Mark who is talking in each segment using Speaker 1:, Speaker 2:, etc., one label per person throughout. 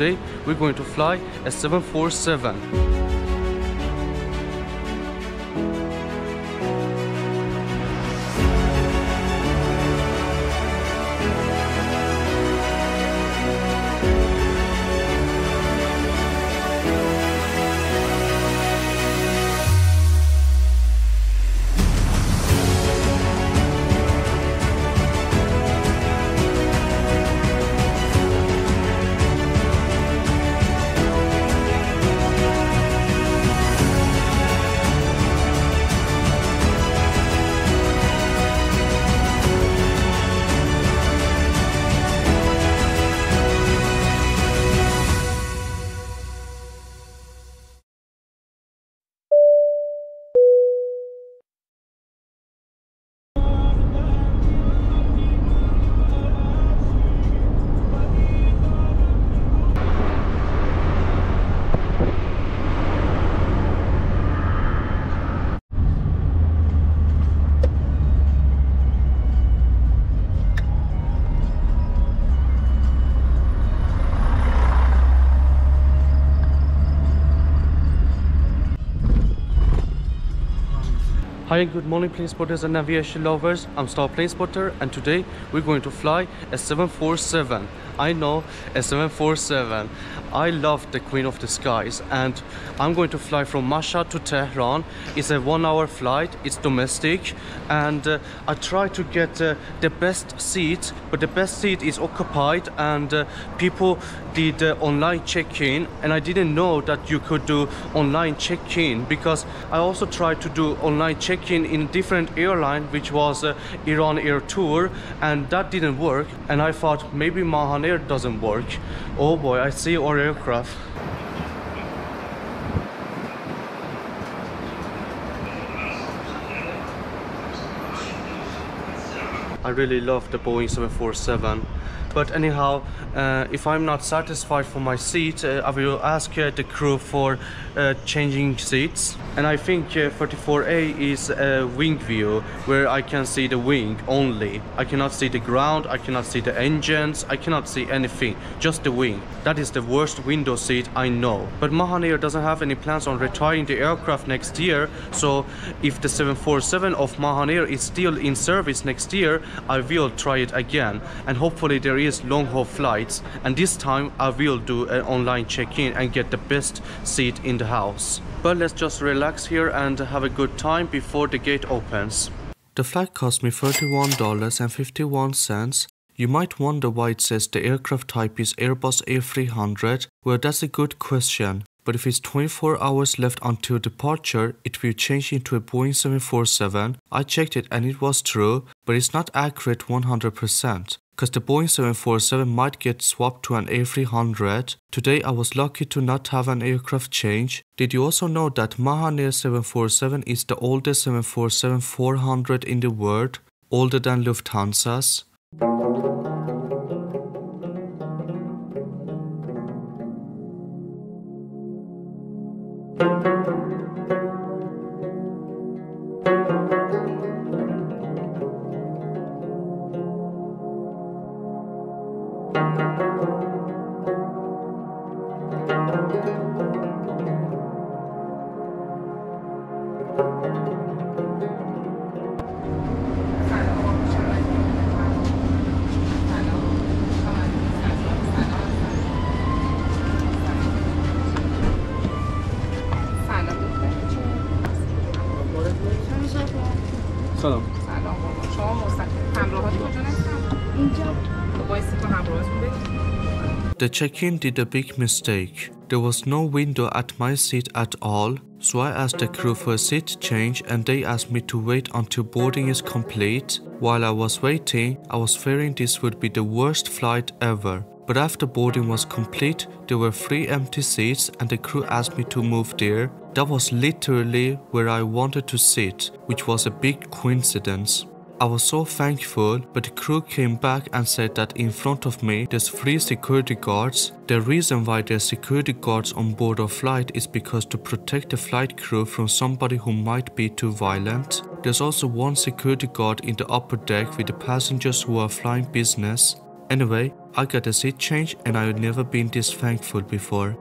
Speaker 1: today we're going to fly a 747. Hi, good morning plane spotters and aviation lovers. I'm Star Plane Spotter and today we're going to fly a 747. I know a 747. I love the Queen of the Skies and I'm going to fly from Mashhad to Tehran. It's a one hour flight, it's domestic and uh, I try to get uh, the best seat but the best seat is occupied and uh, people did uh, online check-in and I didn't know that you could do online check-in because I also tried to do online check-in in different airline which was uh, Iran Air Tour and that didn't work and I thought maybe Mahan Air doesn't work. Oh boy, I see our aircraft. I really love the Boeing 747 but anyhow uh, if I'm not satisfied for my seat uh, I will ask uh, the crew for uh, changing seats. And I think 34A uh, is a wing view where I can see the wing only. I cannot see the ground I cannot see the engines I cannot see anything just the wing. That is the worst window seat I know. But Mahan Air doesn't have any plans on retiring the aircraft next year so if the 747 of Mahan Air is still in service next year I will try it again. And hopefully there is long haul flights and this time I will do an online check-in and get the best seat in the house. But let's just relax here and have a good time before the gate opens. The flight cost me $31.51. You might wonder why it says the aircraft type is Airbus A300. Well, that's a good question. But if it's 24 hours left until departure, it will change into a Boeing 747. I checked it and it was true, but it's not accurate 100% because the Boeing 747 might get swapped to an A300. Today I was lucky to not have an aircraft change. Did you also know that Mahan Air 747 is the oldest 747-400 in the world, older than Lufthansa's?
Speaker 2: سلام
Speaker 3: سلام شما مستقیم همراهات کجا هستن اینجا بایستی با همراهاتون برید
Speaker 1: The check-in did a big mistake. There was no window at my seat at all, so I asked the crew for a seat change and they asked me to wait until boarding is complete. While I was waiting, I was fearing this would be the worst flight ever. But after boarding was complete, there were three empty seats and the crew asked me to move there. That was literally where I wanted to sit, which was a big coincidence. I was so thankful, but the crew came back and said that in front of me there's three security guards. The reason why there's security guards on board a flight is because to protect the flight crew from somebody who might be too violent. There's also one security guard in the upper deck with the passengers who are flying business. Anyway, I got a seat change and I've never been this thankful before.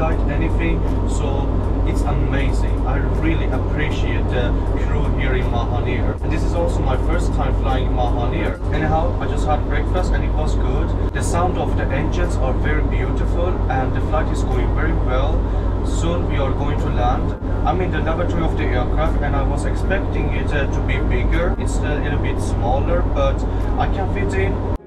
Speaker 1: guide anything so it's amazing. I really appreciate the crew here in Mahan Air. And this is also my first time flying in Mahan Air. Anyhow I just had breakfast and it was good. The sound of the engines are very beautiful and the flight is going very well. Soon we are going to land. I'm in the laboratory of the aircraft and I was expecting it uh, to be bigger. It's a little bit smaller but I can fit in.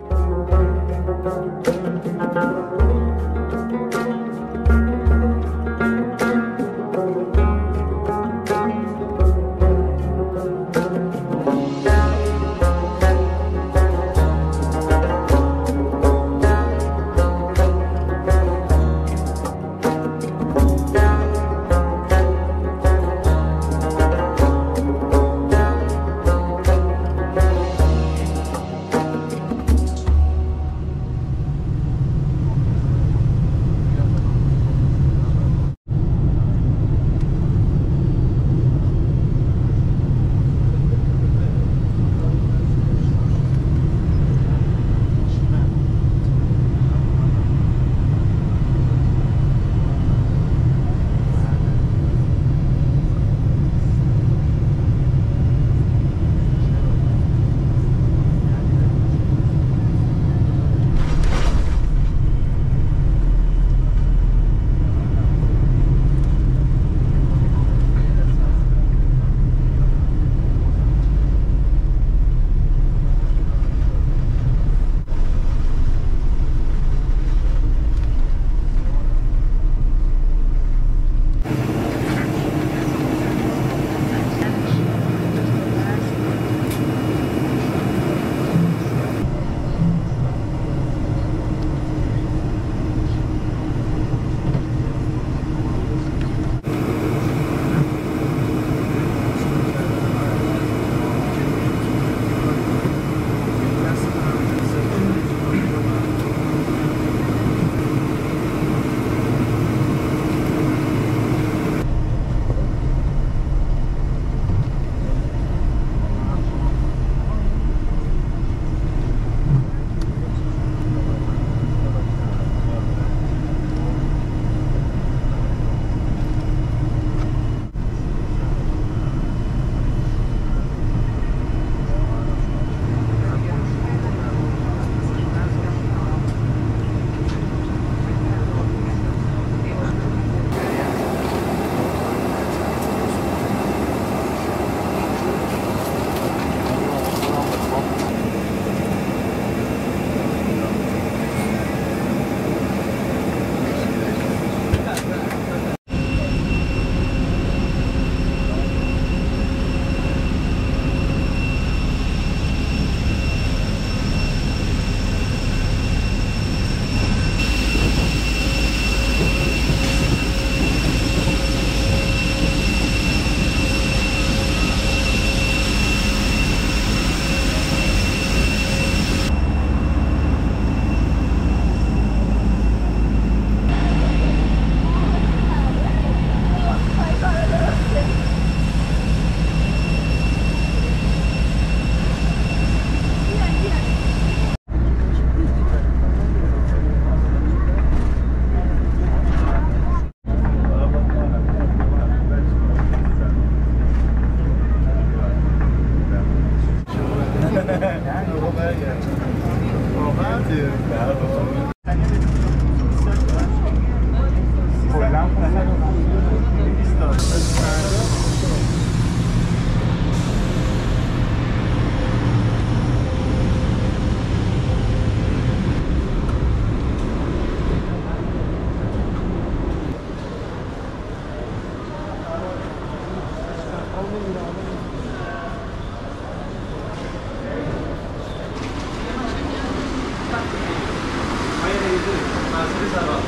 Speaker 1: 얘기를 다 쓰리사가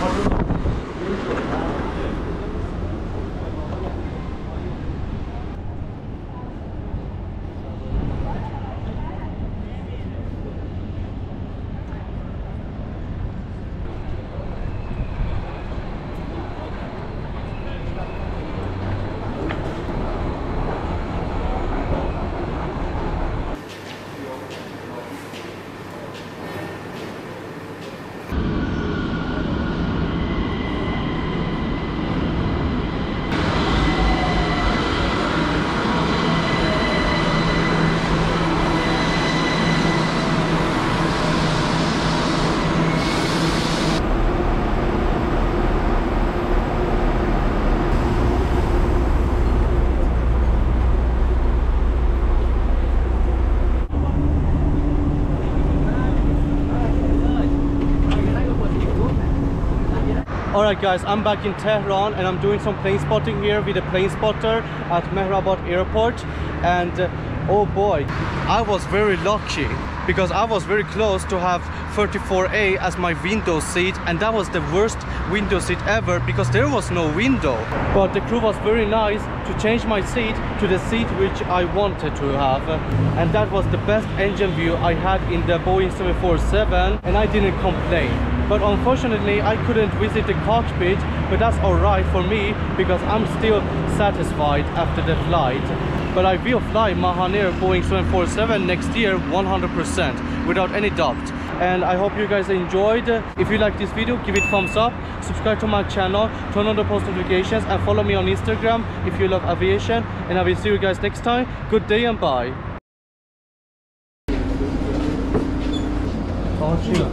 Speaker 1: 버스 Alright guys, I'm back in Tehran and I'm doing some plane spotting here with a plane spotter at Mehrabad airport and uh, oh boy, I was very lucky because I was very close to have 34A as my window seat and that was the worst window seat ever because there was no window. But the crew was very nice to change my seat to the seat which I wanted to have and that was the best engine view I had in the Boeing 747 and I didn't complain but unfortunately I couldn't visit the cockpit but that's alright for me because I'm still satisfied after the flight. But I will fly Mahan Air Boeing 747 next year 100% without any doubt. And I hope you guys enjoyed. If you like this video give it thumbs up subscribe to my channel turn on the post notifications and follow me on Instagram if you love aviation. And I will see you guys next time. Good day and bye oh,